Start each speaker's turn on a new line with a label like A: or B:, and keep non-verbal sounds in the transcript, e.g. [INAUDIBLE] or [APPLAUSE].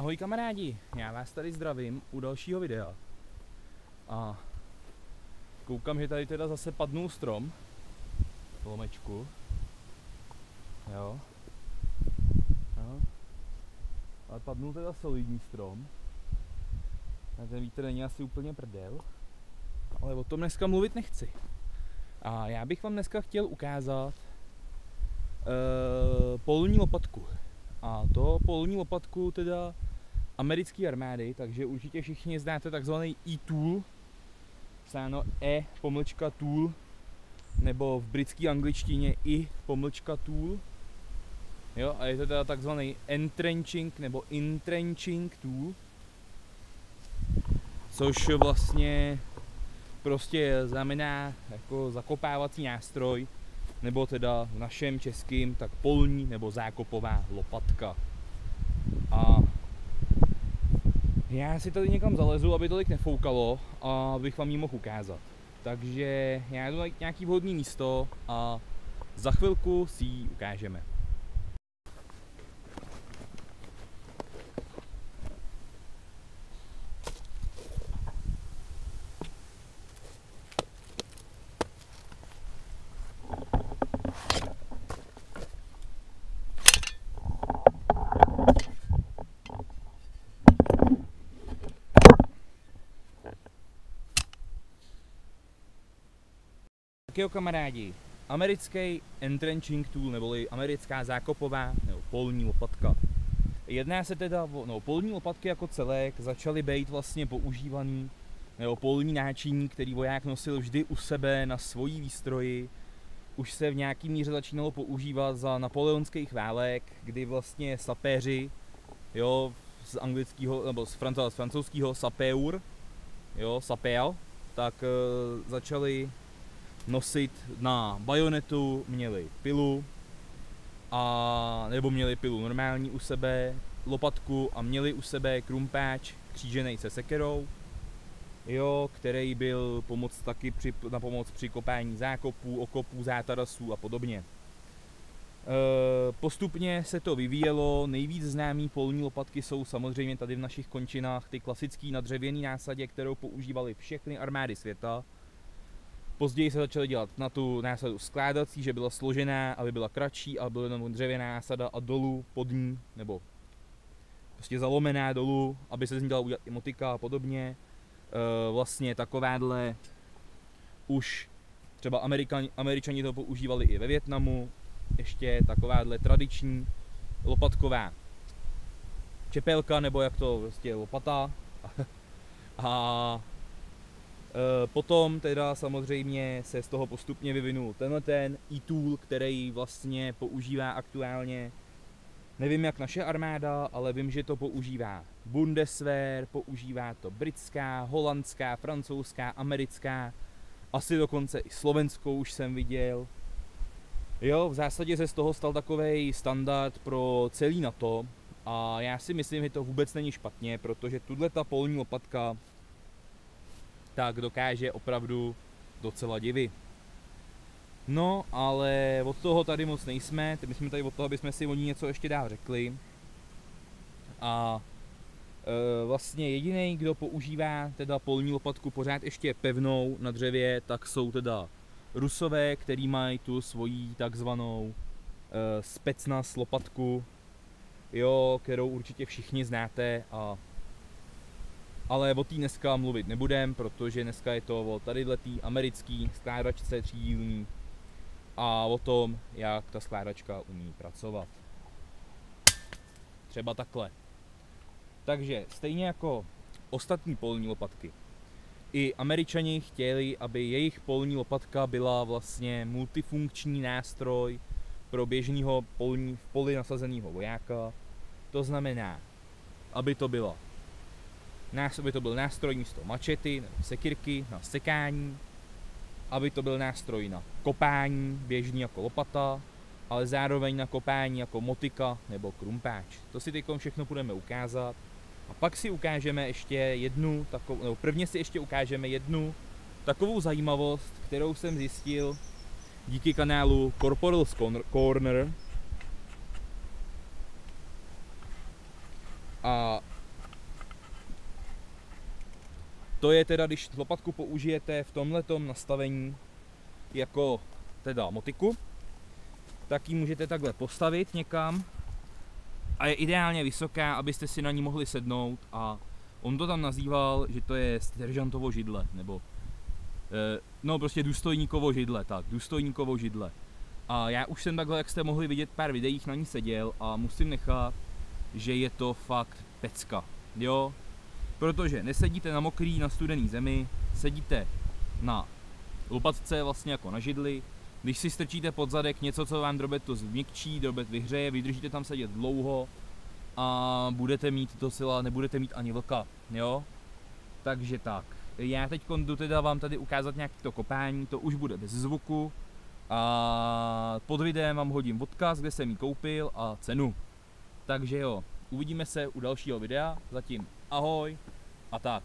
A: Ahoj kamarádi, já vás tady zdravím u dalšího videa. A koukám, že tady teda zase padnul strom. Lomečku. Jo. jo. Ale padnul teda solidní strom. A ten vítr není asi úplně prdel. Ale o tom dneska mluvit nechci. A já bych vám dneska chtěl ukázat uh, polní lopatku. A to polní lopatku teda americké armády, takže určitě všichni znáte takzvaný e-tool, psáno e pomlčka tool, nebo v britské angličtině i pomlčka tool. Jo, a je to teda takzvaný entrenching nebo intrenching tool, což vlastně prostě znamená jako zakopávací nástroj, nebo teda v našem českým tak polní nebo zákopová lopatka. A já si tady někam zalezu, aby tolik nefoukalo a abych vám ji mohl ukázat. Takže já jdu na nějaký vhodný místo a za chvilku si ji ukážeme. Jo kamarádi, americký entrenching tool, neboli americká zákopová nebo polní lopatka. Jedná se teda o, no, polní lopatky jako celek začaly být vlastně používaný, nebo polní náčiní, který voják nosil vždy u sebe na svojí výstroji. Už se v nějaký míře začínalo používat za napoleonských válek, kdy vlastně sapéři, jo, z anglického, nebo z, z francouzského sapeur, jo, sapel, tak e, začali nosit na bajonetu, měli pilu, a, nebo měli pilu normální u sebe, lopatku a měli u sebe krumpáč křížený se sekerou, jo, který byl pomoc taky při, na pomoc při kopání zákopů, okopů, zátarasů a podobně. E, postupně se to vyvíjelo, nejvíc známý polní lopatky jsou samozřejmě tady v našich končinách ty klasický na dřevěný násadě, kterou používali všechny armády světa, Později se začaly dělat na tu násadu skládací, že byla složená, aby byla kratší, ale byla jenom dřevěná násada a dolů pod ní, nebo prostě zalomená dolů, aby se z ní dala udělat i motika a podobně. E, vlastně takováhle už třeba Amerikani, Američani to používali i ve Větnamu, ještě takováhle tradiční lopatková čepelka, nebo jak to prostě lopata. [LAUGHS] a potom teda samozřejmě se z toho postupně vyvinul tenhle ten e-tool, který vlastně používá aktuálně, nevím jak naše armáda, ale vím, že to používá Bundeswehr, používá to britská, holandská, francouzská, americká, asi dokonce i slovenskou už jsem viděl. Jo, v zásadě se z toho stal takový standard pro celý NATO a já si myslím, že to vůbec není špatně, protože tuhle ta polní lopatka tak dokáže opravdu docela divy. No, ale od toho tady moc nejsme, my jsme tady od toho, aby jsme si o ní něco ještě dál řekli. A e, vlastně jediný, kdo používá teda polní lopatku pořád ještě pevnou na dřevě, tak jsou teda Rusové, který mají tu svoji takzvanou e, specnas lopatku, jo, kterou určitě všichni znáte a ale o té dneska mluvit nebudem, protože dneska je to o tadyhletý americký skládačce třídílní a o tom, jak ta skládačka umí pracovat. Třeba takhle. Takže stejně jako ostatní polní lopatky, i američani chtěli, aby jejich polní lopatka byla vlastně multifunkční nástroj pro běžného polní, v poli nasazeného vojáka. To znamená, aby to byla aby to byl nástroj místo mačety nebo sekirky na sekání, aby to byl nástroj na kopání, běžný jako lopata, ale zároveň na kopání jako motika nebo krumpáč. To si teď všechno budeme ukázat. A pak si ukážeme ještě jednu, takovou, nebo prvně si ještě ukážeme jednu takovou zajímavost, kterou jsem zjistil díky kanálu Corporals Corner. A to je teda, když lopatku použijete v tomhletom nastavení jako teda motiku, tak ji můžete takhle postavit někam a je ideálně vysoká, abyste si na ní mohli sednout a on to tam nazýval, že to je steržantovo židle, nebo eh, no prostě důstojníkovo židle, tak, důstojníkovo židle. A já už jsem takhle, jak jste mohli vidět pár videích, na ní seděl a musím nechat, že je to fakt pecka, jo? Protože nesedíte na mokrý, na studený zemi, sedíte na lopatce vlastně jako na židli, když si strčíte pod zadek něco, co vám drobet to změkčí, drobet vyhřeje, vydržíte tam sedět dlouho a budete mít to sila, nebudete mít ani vlka, jo? Takže tak. Já teď jdu teda vám tady ukázat nějaké to kopání, to už bude bez zvuku. A pod videem vám hodím odkaz, kde jsem ji koupil a cenu. Takže jo, uvidíme se u dalšího videa, zatím ahoj a tak.